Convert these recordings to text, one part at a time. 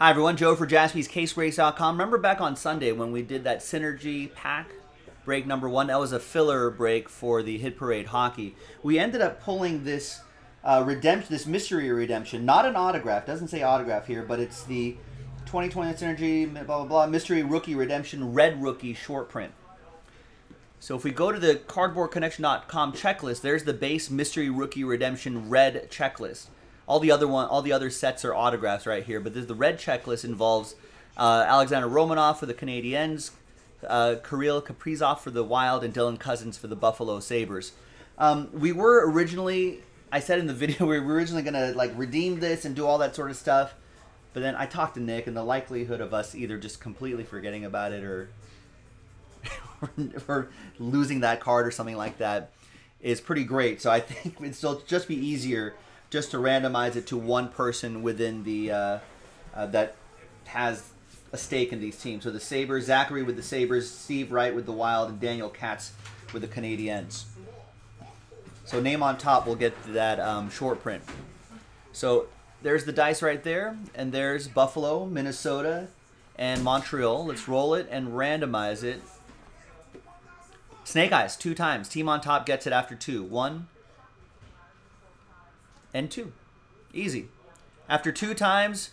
Hi, everyone. Joe for jaspyscasebreaks.com. Remember back on Sunday when we did that Synergy pack break number one? That was a filler break for the Hit Parade hockey. We ended up pulling this uh, redemption, this mystery redemption, not an autograph. Doesn't say autograph here, but it's the 2020 Synergy blah blah blah mystery rookie redemption red rookie short print. So if we go to the cardboardconnection.com checklist, there's the base mystery rookie redemption red checklist. All the other one, all the other sets are autographs right here, but this, the red checklist involves uh, Alexander Romanov for the Canadiens, uh, Kirill Kaprizov for the Wild, and Dylan Cozens for the Buffalo Sabres. Um, we were originally, I said in the video, we were originally gonna like redeem this and do all that sort of stuff, but then I talked to Nick, and the likelihood of us either just completely forgetting about it or or losing that card or something like that is pretty great. So I think it'll just be easier just to randomize it to one person within the uh, uh, that has a stake in these teams. So the Sabres, Zachary with the Sabres, Steve Wright with the Wild, and Daniel Katz with the Canadiens. So name on top will get that um, short print. So there's the dice right there, and there's Buffalo, Minnesota, and Montreal. Let's roll it and randomize it. Snake Eyes, two times. Team on top gets it after two. One, and two. Easy. After two times,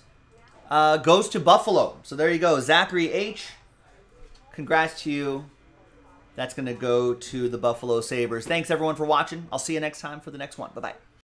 uh, goes to Buffalo. So there you go. Zachary H. Congrats to you. That's going to go to the Buffalo Sabres. Thanks, everyone, for watching. I'll see you next time for the next one. Bye bye.